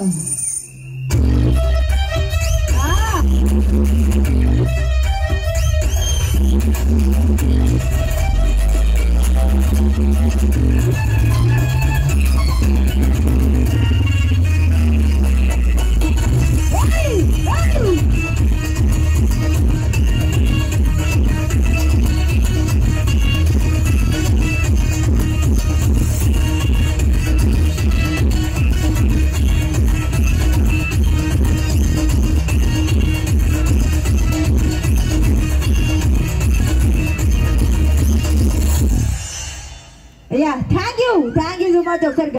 Super! Ah! Yeah, thank you. Thank you so much, Dr.